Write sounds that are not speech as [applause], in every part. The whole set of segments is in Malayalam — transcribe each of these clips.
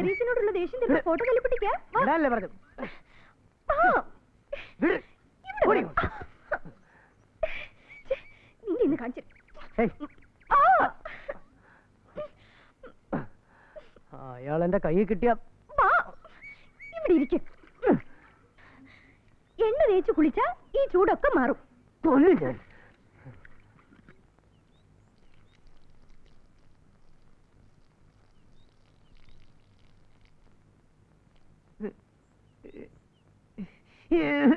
ചെറിയച്ചനോടുള്ള ദേഷ്യം ഫോട്ടോ തല്ലിപ്പിട്ടിക്കാ പറഞ്ഞു. ഇന്ന് കാണിച്ചു അയാൾ എന്റെ കൈ കിട്ടിയ ഇവിടെ ഇരിക്കും. എണ്ണ തേച്ച് കുളിച്ചാ ഈ ചൂടൊക്കെ മാറും. Mm-hmm.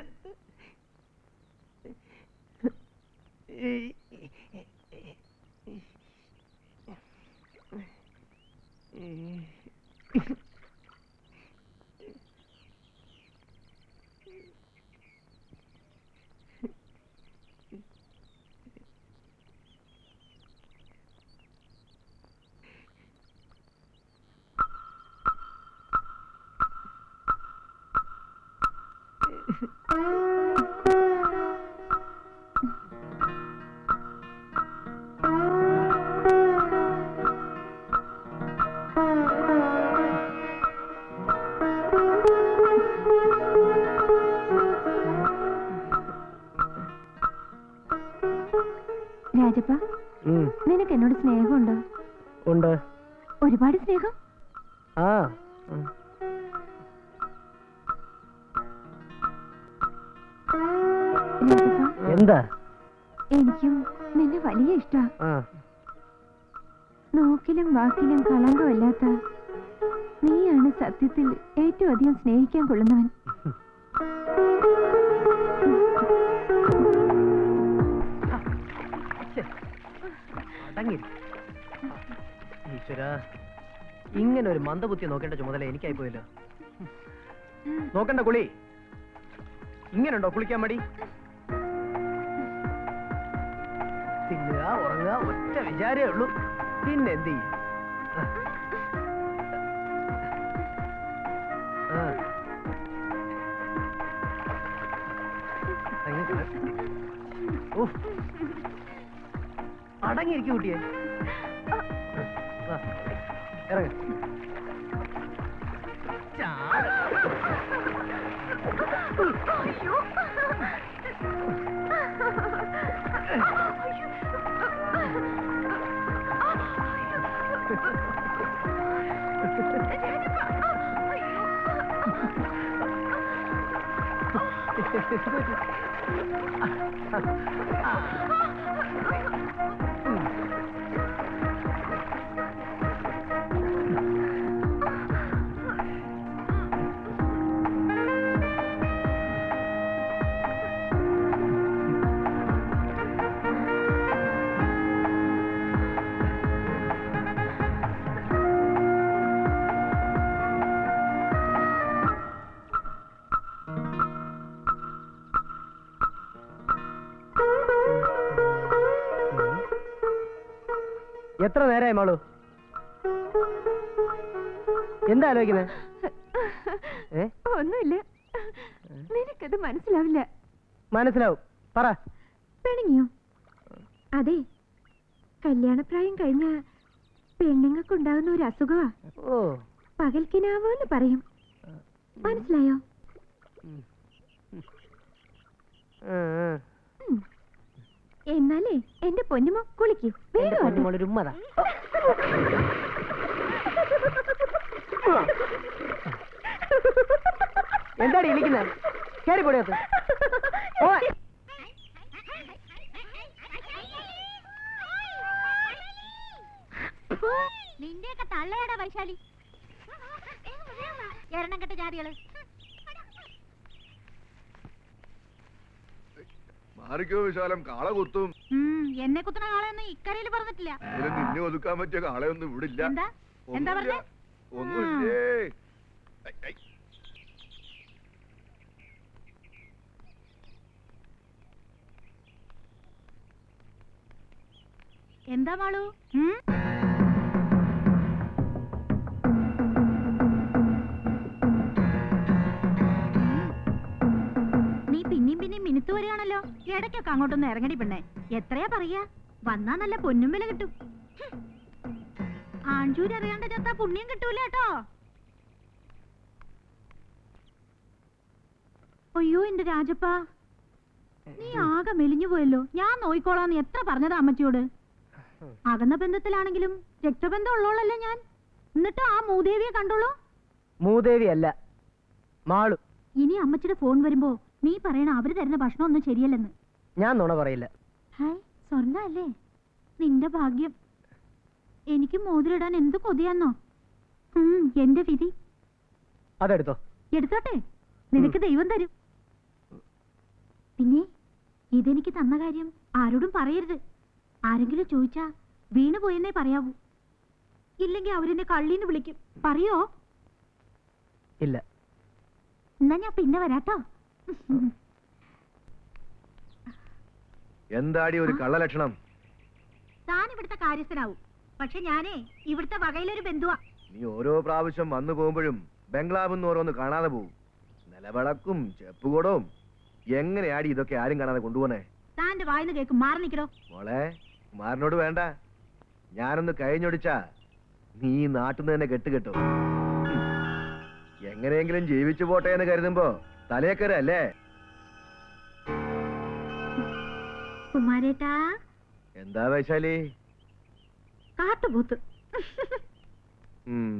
നിനക്ക് എന്നോട് സ്നേഹമുണ്ടോ? ഉണ്ട്. ഒരുപാട് സ്നേഹം? ആ. എന്താ? എനിക്കും നിന്നെ വലിയ ഇഷ്ടാ. നോക്കിലും വാക്കിലും കളങ്കമില്ലാത്ത നീയാണ് സത്യത്തിൽ ഏറ്റവും അധികം സ്നേഹിക്കാൻ കൊള്ളുന്നവൻ. [laughs] ഈശ്വര ഇങ്ങനെ ഒരു മന്ദബുദ്ധി നോക്കേണ്ട ചുമതല എനിക്കായി പോയല്ലോ. നോക്കണ്ട കുളി. ഇങ്ങനുണ്ടോ കുളിക്കാൻ മടി? തിന്നുക ഉറങ്ങുക ഒറ്റ വിചാരേ ഉള്ളൂ. പിന്നെ എന്ത് ചെയ്യും? ആ. അടങ്ങിയിരിക്കും കുട്ടിയെ. ഇറങ്ങ്. ചാട്. എത്ര നേരമായി മോളു? എന്താ ആലോചിക്കുന്നത് ഒന്നുമില്ല. നിനക്കത് മനസ്സിലാവില്ല. മനസ്സിലാവും. പറ. പിണങ്ങിയോ? അതെ. കല്യാണപ്രായം കഴിഞ്ഞ പെണ്ണുങ്ങൾക്കുണ്ടാകുന്ന ഒരു അസുഖമാ പകൽക്കിനാവോ എന്ന് പറയും. മനസ്സിലായോ. എന്നാലേ എന്റെ പൊന്നുമോ കുളിക്കൂ. വേഗം ഉമ്മതാ. എന്താടി ഇരിക്കുന്നത് പൊടിയത്ത് നിന്റെയൊക്കെ തള്ളയാടാ വൈശാലി. എറണം കെട്ട ജാതികൾ. മാറിക്കോ വിശാലം കാള കുത്തും. എന്നെ കുത്തുന്ന കാളയൊന്നും ഇക്കരയിൽ പറഞ്ഞിട്ടില്ല. നിന്നെ ഒതുക്കാൻ പറ്റിയ കാളയൊന്നും ഇവിടെ ഇല്ല ഒന്നുമില്ലേ. എന്താ മാളു? പിന്നെയും പിന്നെയും മിനിത്ത് വരികയാണല്ലോ. ഇടയ്ക്കൊക്കെ അങ്ങോട്ടൊന്ന് ഇറങ്ങടി പെണ്ണേ. എത്രയാ പറയാ? വന്നാ നല്ല പൊന്നും വില കിട്ടും. ആഞ്ചൂര് അറിയാണ്ട് ചത്ത പുണ്യം കിട്ടൂല കേട്ടോ. അയ്യോ എന്റെ രാജപ്പ. നീ ആകെ മെലിഞ്ഞു പോയല്ലോ. ഞാൻ നോയിക്കോളാന്ന് എത്ര പറഞ്ഞതാ അമ്മച്ചിയോട്? അകന്ന ബന്ധത്തിലാണെങ്കിലും രക്തബന്ധം ഉള്ളോളല്ലേ ഞാൻ? എന്നിട്ടോ ആ മൂദേവിയെ കണ്ടോളൂ? മൂദേവിയല്ല മാളു. ഇനി അമ്മച്ചിയുടെ ഫോൺ വരുമ്പോ നീ പറയണ അവർ തരുന്ന ഭക്ഷണം ഒന്നും ശരിയല്ലെന്ന്. ഞാൻ നുണ പറയില്ല. ഹായ് സ്വർണ അല്ലേ നിന്റെ ഭാഗ്യം. എനിക്ക് മോതിരിടാൻ എന്ത് കൊതിയാന്നോ? ഉം, എന്റെ വിധി. അതെടുത്തോ. എടുത്തോട്ടെ? നിനക്ക് ദൈവം തരും. പിന്നെ ഇതെനിക്ക് തന്ന കാര്യം ആരോടും പറയരുത്. ആരെങ്കിലും ചോദിച്ചാ വീണു പോയെന്നേ പറയാവൂ. ഇല്ലെങ്കിൽ അവരെന്നെ കള്ളീന്ന് വിളിക്കും. പറയോ? ഇല്ല. എന്നാ ഞാൻ പിന്നെ വരാട്ടോ. എന്താടി ഒരു കള്ളലക്ഷണം? താൻ ഇവിടുത്തെ കാര്യസ്ഥനാവും. പക്ഷെ ഞാനേ ഇവിടുത്തെ വകയിലൊരു ബന്ധുവാ. നീ ഓരോ പ്രാവശ്യം വന്നു പോകുമ്പോഴും ബംഗ്ലാവ് നിന്ന് ഓരോന്ന് കാണാതെ പോവും. നിലവിളക്കും ചെപ്പുകൂടവും. എങ്ങനെയാടി ഇതൊക്കെ ആരും കാണാതെ കൊണ്ടുപോണേ താന്റെ വായിന്ന് കേൾക്കും. മാറി മോളെ കുമാരനോട് വേണ്ട. ഞാനൊന്ന് കഴിഞ്ഞൊടിച്ചാ നീ നാട്ടിൽ നിന്ന് തന്നെ കെട്ടുകെട്ടോ. എങ്ങനെയെങ്കിലും ജീവിച്ചു പോട്ടെ എന്ന് കരുതുമ്പോ തലയേക്കര അല്ലേ കുമാരേട്ടാ. എന്താ വൈശാലി? കാട്ടുപോത്ത്. ഉം.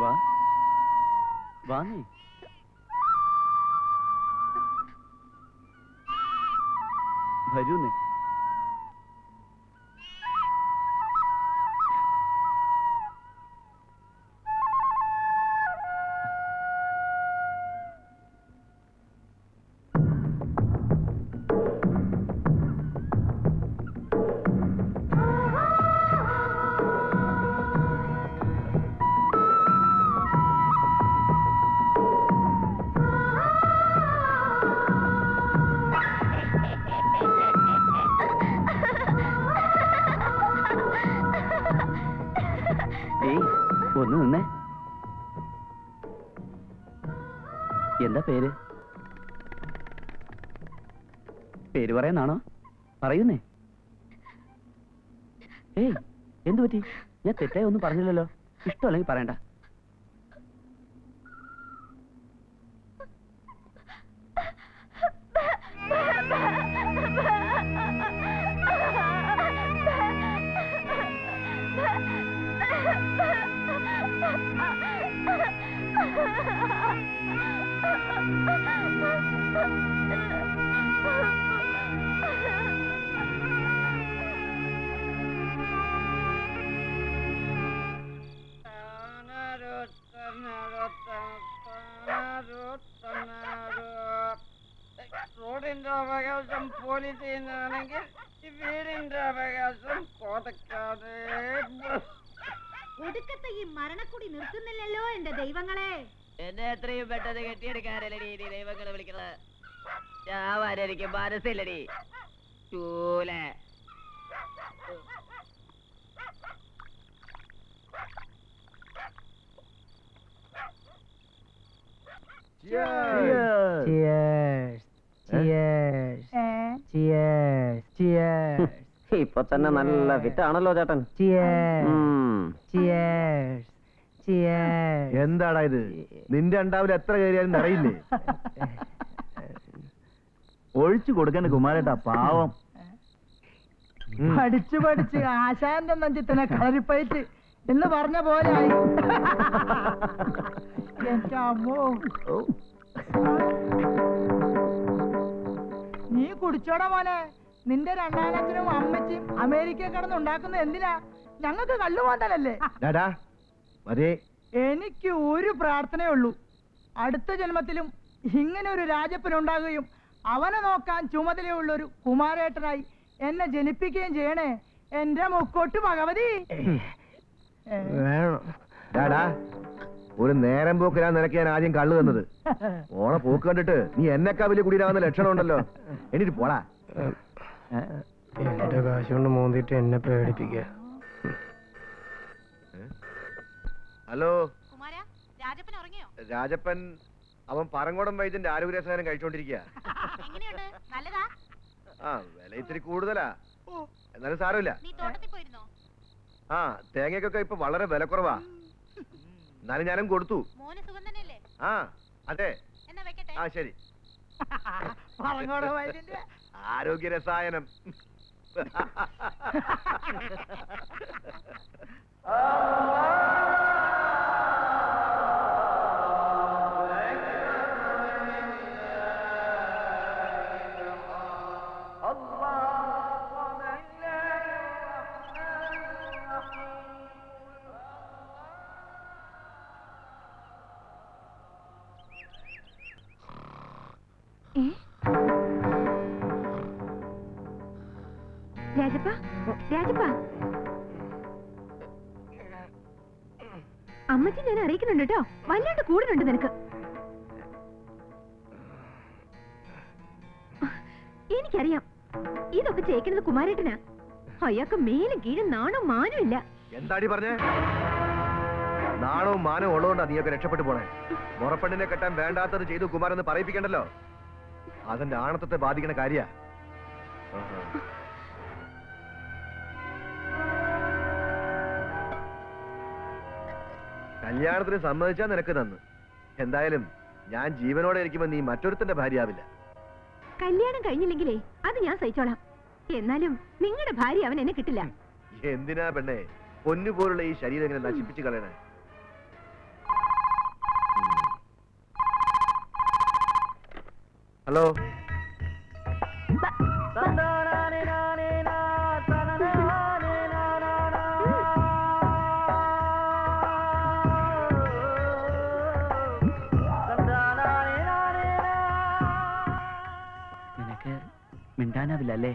വാ. വാ നീ. വരൂ നീ എന്താ പേര്? പേര് പറയുന്നാണോ പറയുന്നേ. ഏയ് എന്തു പറ്റി ഞാൻ തെറ്റായി ഒന്നും പറഞ്ഞില്ലല്ലോ. ഇഷ്ടമല്ലെങ്കിൽ പറയണ്ട. അവകാശം പോലീസ് ചെയ്യുന്നതാണെങ്കിൽ ഈ വീടിന്റെ അവകാശം കൊടുക്കാതെ ഒടുക്കത്തെ ഈ മരണക്കുടി നിർത്തുന്നില്ലല്ലോ എന്റെ ദൈവങ്ങളെ എന്നെ എത്രയും പെട്ടെന്ന് കെട്ടിയെടുക്കാനല്ലടി നീ ദൈവങ്ങളെ വിളിക്കുന്നത് ചാവാനെനിക്ക് മനസ്സില്ലടി Yeah. Cheers. ഇപ്പൊ തന്നെ നല്ല ഫിറ്റ് ആണല്ലോ ചേട്ടൻ. Cheers. Cheers. Cheers. എന്താടാ ഇത്? നിന്റെ അണ്ടാവിൽ എത്ര കയറിയാലും അറിയില്ലേ? ഒഴിച്ചു കൊടുക്കണ്ട കുമാരേട്ടാ പാവം. പഠിച്ചു പഠിച്ചു പഠിച്ച് ആശാന്റെ നെഞ്ചത്തിനെ കളരിപ്പയറ്റ് എന്ന് പറഞ്ഞ പോലെ ആയി. എന്റെ അമ്മോ. നീ കുടിച്ചോടാ മോനെ. നിന്റെ രണ്ടാനച്ഛനും അമ്മച്ചിയും അമേരിക്ക കിടന്ന് ഉണ്ടാക്കുന്നത് എന്തിനാ? ഞങ്ങൾക്ക് കള്ളു മാന്തലല്ലേ മതി. എനിക്ക് ഒരു പ്രാർത്ഥനയുള്ളൂ അടുത്ത ജന്മത്തിലും ഇങ്ങനെ ഒരു രാജപ്പൻ ഉണ്ടാകുകയും അവനെ നോക്കാൻ ചുമതലയുള്ള ഒരു കുമാരേട്ടനായി എന്നെ ജനിപ്പിക്കുകയും ചെയ്യണേ. എന്റെ മുക്കോട്ട് ഭഗവതി. ഒരു നേരം പോക്കിലാ നിനക്ക് ഞാൻ ആദ്യം കള്ളു തന്നത്. [laughs] ഓണ പോക്ക് കണ്ടിട്ട് നീ എന്നെക്കാ വലിയ കുടിയിലാവുന്ന ലക്ഷണം ഉണ്ടല്ലോ എനിക്ക് പോടാ എന്റെ കാശ് കൊണ്ട് മോന്തിട്ട് എന്നെ പേടിപ്പിക്ക ഹലോ? രാജപ്പൻ ഉറങ്ങിയോ? രാജപ്പൻ അവൻ പറങ്കോടം വൈദ്യന്റെ ആരോഗ്യ സേവനം കഴിച്ചോണ്ടിരിക്കുക ആ വില ഇത്തിരി കൂടുതലാ. ഓ. എന്നാലും സാരമില്ല. നീ തോട്ടത്തിൽ പോയിരുന്നോ? ആ തേങ്ങയ്ക്കൊക്കെ ഇപ്പൊ വളരെ വില കുറവാ. എന്നാലും ഞാനും കൊടുത്തു. ആ അതെ. എന്നാ വെക്കട്ടെ? ആ ശരി. പറഞ്ഞോടോ വയലിന്റെ ആരോഗ്യ രസായനം ഏ [laughs] അമ്മച്ചി ഞാൻ അറിയിക്കുന്നുണ്ട് കേട്ടോ. വല്ലാണ്ട് കൂടുന്നുണ്ട് നിനക്ക്. എനിക്കറിയാം. ഇതൊക്കെ ചേക്കുന്നത് കുമാരേട്ടനാ. അയാൾക്ക് മേലും കീഴും നാണോ മാനും ഇല്ല. എന്താടി പറഞ്ഞേ? നാണോ മാനോ ഉള്ളതുകൊണ്ടാ നീയൊക്കെ രക്ഷപ്പെട്ടു പോണേ. മുറപ്പെണ്ണിനെ കെട്ടാൻ വേണ്ടാത്തത് ചെയ്തു കുമാരെന്ന് പറയിപ്പിക്കണ്ടല്ലോ. അതെന്റെ ആണത്തത്തെ ബാധിക്കണ കാര്യ. കല്യാണത്തിന് സമ്മതിച്ചാ നിനക്ക് തന്ന്. എന്തായാലും ഞാൻ ജീവനോടെ ഇരിക്കുമ്പോ നീ മറ്റൊരുത്തന്റെ ഭാര്യയാവില്ല. കല്യാണം കഴിഞ്ഞില്ലെങ്കിലേ അത് ഞാൻ സഹിച്ചോളാം. എന്നാലും നിങ്ങളുടെ ഭാര്യ അവൻ എന്നെ കിട്ടില്ല. എന്തിനാ പെണ്ണെ? പൊന്നുപോലുള്ള ഈ ശരീരം എങ്ങനെ നശിപ്പിച്ചു കളയണേ? ഹലോ? മിണ്ടാനാവില്ല അല്ലേ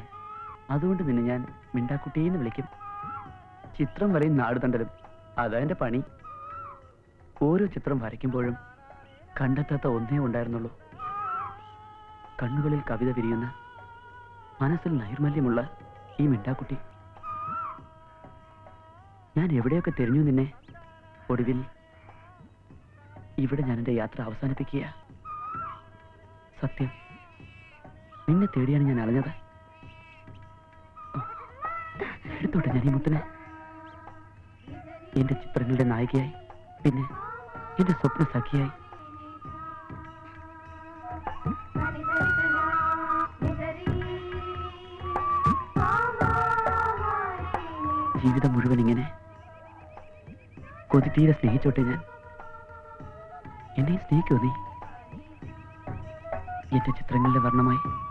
അതുകൊണ്ട് നിന്നെ ഞാൻ മിണ്ടാക്കുട്ടീന്ന് വിളിക്കും. ചിത്രം വരെയും നാടുതണ്ടലും അതാ എന്റെ പണി. ഓരോ ചിത്രം വരയ്ക്കുമ്പോഴും കണ്ടെത്താത്ത ഒന്നേ ഉണ്ടായിരുന്നുള്ളൂ. കണ്ണുകളിൽ കവിത വിരിയുന്ന മനസ്സിൽ നൈർമല്യമുള്ള ഈ മിണ്ടാക്കുട്ടി. ഞാൻ എവിടെയൊക്കെ തിരിഞ്ഞു നിന്നെ? ഒടുവിൽ ഇവിടെ ഞാൻ എന്റെ യാത്ര അവസാനിപ്പിക്കുക സത്യം. നിന്നെ തേടിയാണ് ഞാൻ അറിഞ്ഞത് എടുത്തോട്ടെ ഞാൻ ഈ മുത്തനെ. എന്റെ ചിത്രങ്ങളുടെ നായികയായി പിന്നെ എന്റെ സ്വപ്ന സഖിയായി. ജീവിതം മുഴുവൻ ഇങ്ങനെ. കൊതി തീരെ സ്നേഹിച്ചോട്ടെ ഞാൻ. എന്നെ സ്നേഹിക്കോ നീ? എന്റെ ചിത്രങ്ങളുടെ വർണമായി.